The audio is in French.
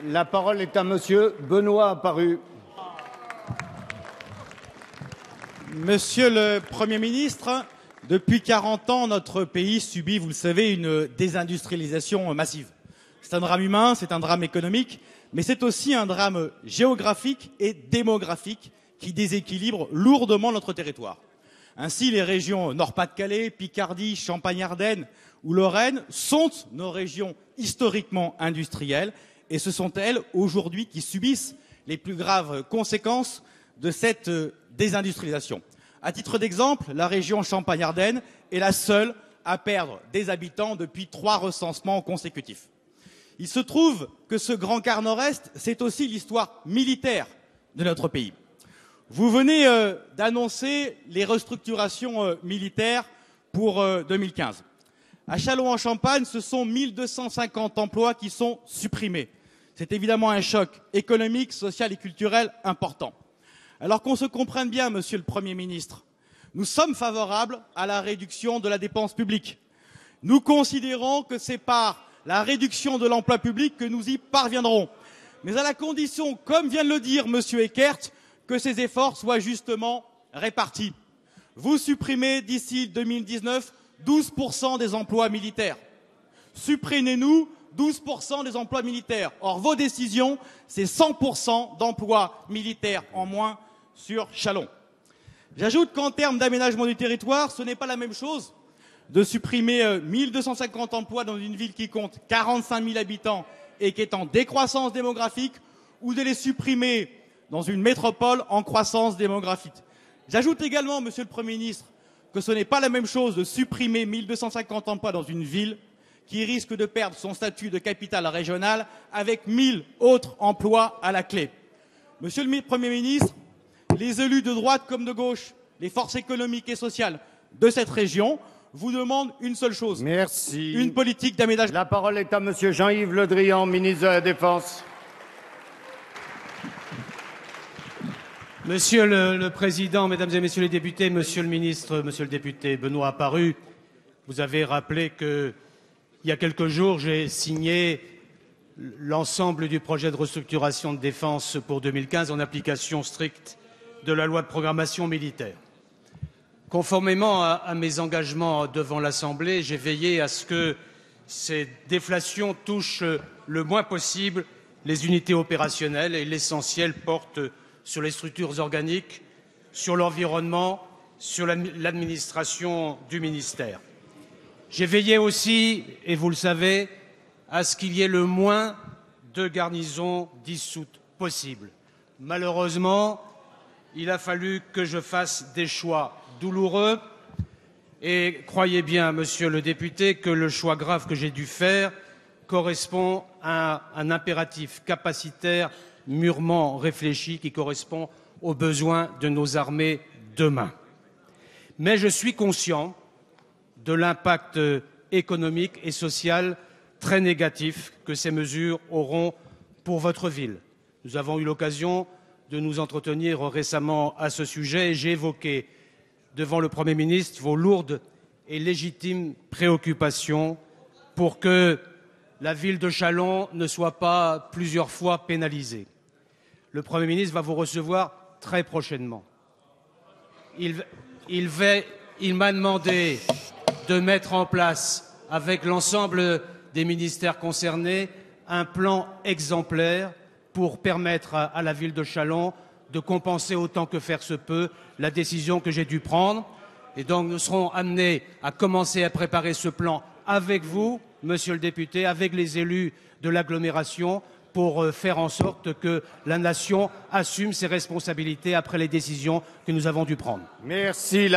La parole est à monsieur Benoît Apparu. Monsieur le Premier ministre, depuis 40 ans, notre pays subit, vous le savez, une désindustrialisation massive. C'est un drame humain, c'est un drame économique, mais c'est aussi un drame géographique et démographique qui déséquilibre lourdement notre territoire. Ainsi, les régions Nord-Pas-de-Calais, Picardie, Champagne-Ardenne ou Lorraine sont nos régions historiquement industrielles et ce sont elles aujourd'hui qui subissent les plus graves conséquences de cette désindustrialisation. À titre d'exemple, la région Champagne-Ardenne est la seule à perdre des habitants depuis trois recensements consécutifs. Il se trouve que ce grand quart nord-est, c'est aussi l'histoire militaire de notre pays. Vous venez euh, d'annoncer les restructurations euh, militaires pour euh, 2015. À Châlons-en-Champagne, ce sont 1250 emplois qui sont supprimés. C'est évidemment un choc économique, social et culturel important. Alors qu'on se comprenne bien, monsieur le Premier ministre, nous sommes favorables à la réduction de la dépense publique. Nous considérons que c'est par la réduction de l'emploi public que nous y parviendrons. Mais à la condition, comme vient de le dire monsieur Eckert, que ces efforts soient justement répartis. Vous supprimez d'ici 2019 12% des emplois militaires. Supprimez-nous 12% des emplois militaires. Or, vos décisions, c'est 100% d'emplois militaires en moins sur Chalon. J'ajoute qu'en termes d'aménagement du territoire, ce n'est pas la même chose de supprimer 1250 emplois dans une ville qui compte 45 000 habitants et qui est en décroissance démographique ou de les supprimer dans une métropole en croissance démographique. J'ajoute également, Monsieur le Premier ministre, que ce n'est pas la même chose de supprimer 1250 emplois dans une ville qui risque de perdre son statut de capitale régionale avec 1000 autres emplois à la clé. Monsieur le Premier ministre, les élus de droite comme de gauche, les forces économiques et sociales de cette région vous demandent une seule chose. Merci. Une politique d'aménagement. La parole est à monsieur Jean-Yves Le Drian, ministre de la Défense. Monsieur le, le, Président, Mesdames et Messieurs les députés, Monsieur le ministre, Monsieur le député Benoît Apparu, vous avez rappelé que, il y a quelques jours, j'ai signé l'ensemble du projet de restructuration de défense pour 2015 en application stricte de la loi de programmation militaire. Conformément à, à mes engagements devant l'Assemblée, j'ai veillé à ce que ces déflations touchent le moins possible les unités opérationnelles et l'essentiel porte sur les structures organiques, sur l'environnement, sur l'administration du ministère. J'ai veillé aussi, et vous le savez, à ce qu'il y ait le moins de garnisons dissoutes possible. Malheureusement, il a fallu que je fasse des choix douloureux et croyez bien, monsieur le député, que le choix grave que j'ai dû faire correspond à un impératif capacitaire mûrement réfléchi qui correspond aux besoins de nos armées demain. Mais je suis conscient de l'impact économique et social très négatif que ces mesures auront pour votre ville. Nous avons eu l'occasion de nous entretenir récemment à ce sujet et j'ai évoqué devant le Premier ministre vos lourdes et légitimes préoccupations pour que la ville de Châlons ne soit pas plusieurs fois pénalisée. Le Premier ministre va vous recevoir très prochainement. Il, il, il m'a demandé de mettre en place, avec l'ensemble des ministères concernés, un plan exemplaire pour permettre à, la ville de Châlons de compenser autant que faire se peut la décision que j'ai dû prendre. Et donc nous serons amenés à commencer à préparer ce plan avec vous, monsieur le député, avec les élus de l'agglomération, pour faire en sorte que la nation assume ses responsabilités après les décisions que nous avons dû prendre. Merci.